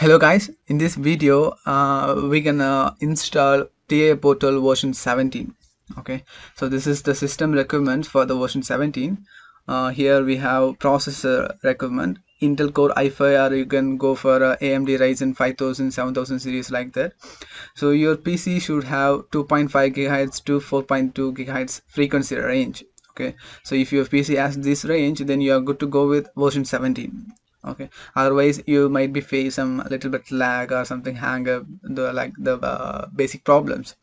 hello guys. In this video uh, we can uh, install TIA portal version 17 okay? So this is the system requirements for the version 17 uh, here we have processor requirement. Intel Core i5 or you can go for uh, AMD Ryzen 5000 7000 series like that. So your PC should have 2.5 gigahertz to 4.2 gigahertz frequency range okay? So if your PC has this range then you are good to go with version 17 okay. Otherwise you might be face some little bit lag or something hang up the like the uh, basic problems.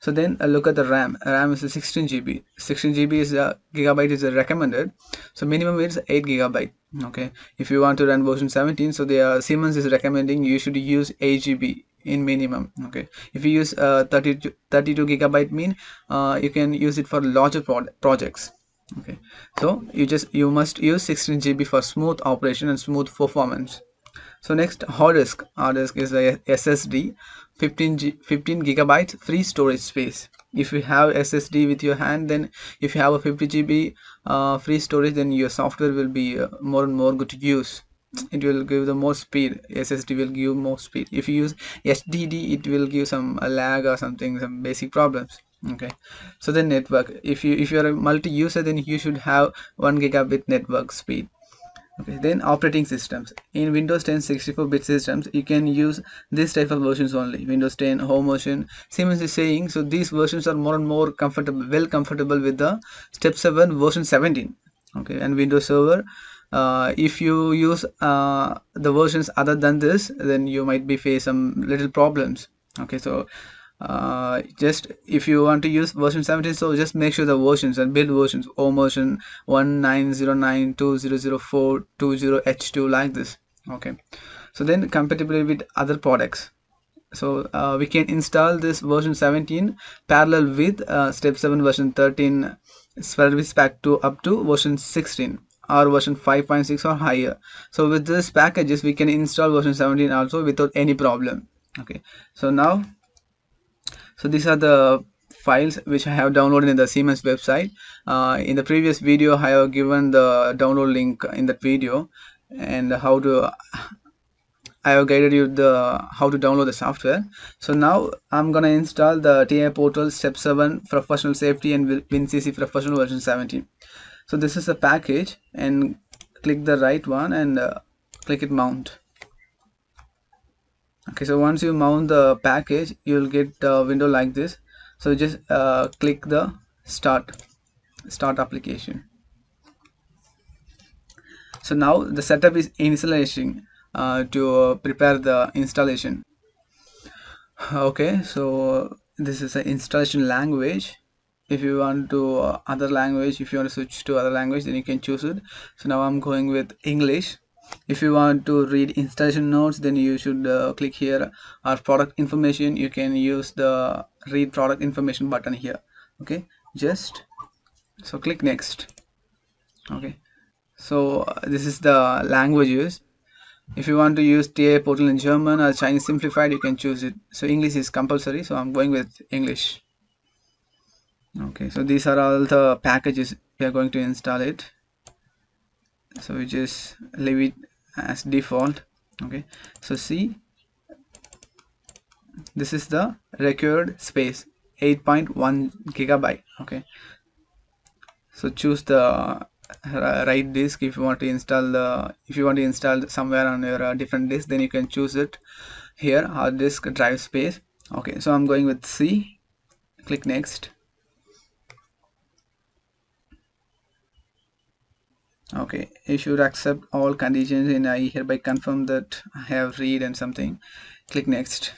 So then uh, look at the ram. Ram is 16 gb 16 gb is a uh, gigabyte is recommended. So minimum is 8 gigabyte. Okay. If you want to run version 17 so the uh, siemens is recommending you should use 8 gb in minimum. Okay. If you use uh, 32, 32 gigabyte mean uh, you can use it for larger pro projects okay. So you just you must use 16 GB for smooth operation and smooth performance. So next hard disk. Hard disk is a SSD 15 G 15 gigabytes free storage space. If you have SSD with your hand then if you have a 50 GB uh, free storage then your software will be uh, more and more good to use. It will give the more speed. Ssd will give more speed. If you use sdd it will give some lag or something some basic problems okay. So the network if you if you are a multi-user then you should have one gigabit network speed. Okay. Then operating systems. In windows 10 64-bit systems you can use this type of versions only. Windows 10 home version siemens is saying so these versions are more and more comfortable well comfortable with the step 7 version 17 okay. And windows server uh, if you use uh, the versions other than this then you might be face some little problems. Okay. So uh, just if you want to use version 17 so just make sure the versions and build versions o version 1909 2004 20h2 like this okay? So then compatibility with other products. So uh, we can install this version 17 parallel with uh, step 7 version 13 service pack 2 up to version 16 or version 5.6 or higher. So with this packages we can install version 17 also without any problem okay? So now so these are the files which I have downloaded in the Siemens website. Uh, in the previous video I have given the download link in that video and how to I have guided you the how to download the software. So now I'm gonna install the TIA portal step 7 professional safety and WinCC professional version 17 so this is a package and click the right one and uh, click it mount okay so once you mount the package you'll get a window like this. So just uh, click the start start application. So now the setup is installation uh, to uh, prepare the installation. Okay so this is an installation language. If you want to uh, other language if you want to switch to other language then you can choose it. So now i'm going with english if you want to read installation notes then you should uh, click here. Or product information you can use the read product information button here. Okay? Just so click next. Okay? So uh, this is the languages. If you want to use TIA portal in German or Chinese simplified you can choose it. So English is compulsory so I'm going with English. Okay? So these are all the packages we are going to install it so we just leave it as default okay? So see this is the required space 8.1 gigabyte okay? So choose the right disk. If you want to install the if you want to install somewhere on your uh, different disk then you can choose it here hard disk drive space okay? So i'm going with c. Click next okay you should accept all conditions and I hereby confirm that I have read and something. Click next.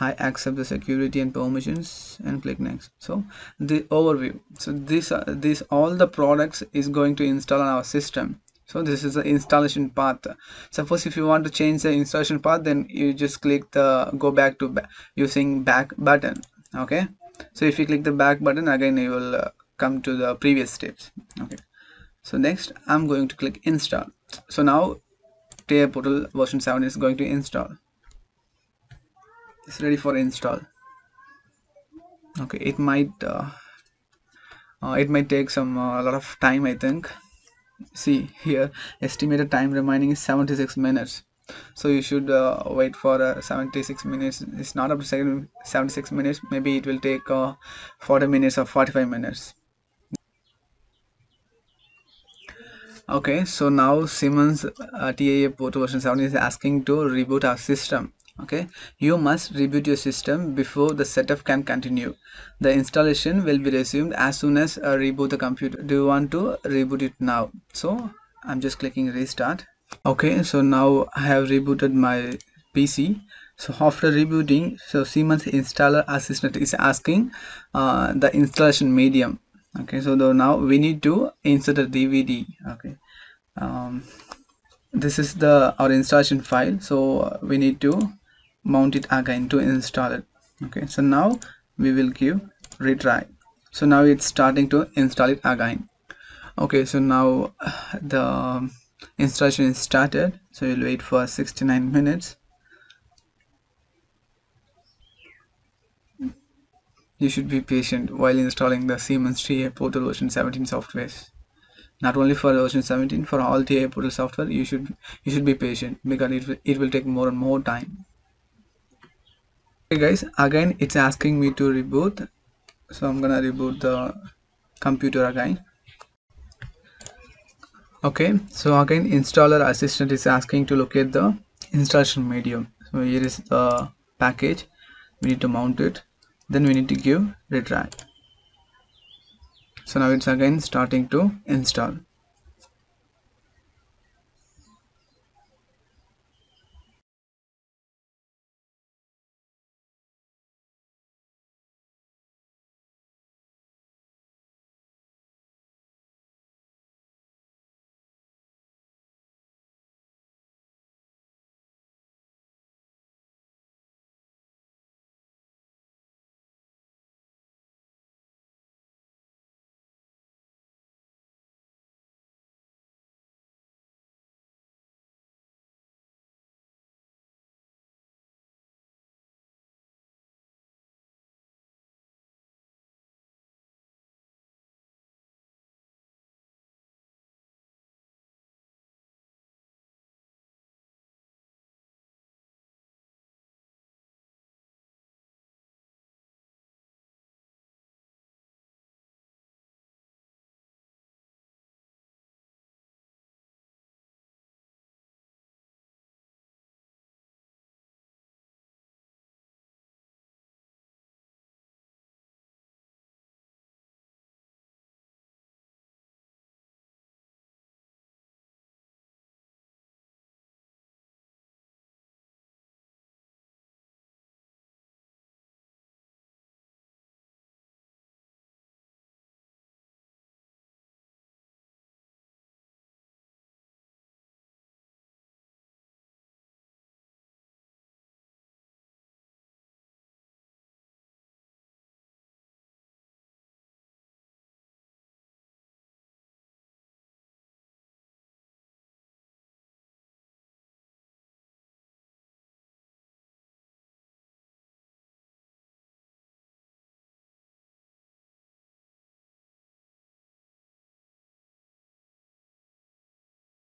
I accept the security and permissions and click next. So the overview. So this uh, this all the products is going to install on our system. So this is the installation path. Suppose if you want to change the installation path then you just click the go back to ba using back button. Okay? So if you click the back button again you will uh, come to the previous steps. Okay. So next i'm going to click install. So now TIA portal version 7 is going to install. It's ready for install. Okay it might uh, uh, it might take some uh, a lot of time i think. See here estimated time remaining is 76 minutes. So you should uh, wait for uh, 76 minutes. It's not up to 76 minutes. Maybe it will take uh, 40 minutes or 45 minutes okay so now Siemens uh, TIA port version 7 is asking to reboot our system. Okay you must reboot your system before the setup can continue. The installation will be resumed as soon as uh, reboot the computer. Do you want to reboot it now? So i'm just clicking restart. Okay so now i have rebooted my pc so after rebooting so siemens installer assistant is asking uh, the installation medium okay so now we need to insert a dvd okay. Um, this is the our installation file so we need to mount it again to install it. Okay so now we will give retry. So now it's starting to install it again. Okay so now the installation is started. So we'll wait for 69 minutes you should be patient while installing the Siemens TIA Portal version 17 software not only for version 17 for all TIA Portal software you should you should be patient because it, it will take more and more time. Okay guys again it's asking me to reboot. So I'm gonna reboot the computer again. Okay so again installer assistant is asking to locate the installation medium. So here is the package. We need to mount it then we need to give retry. So now it's again starting to install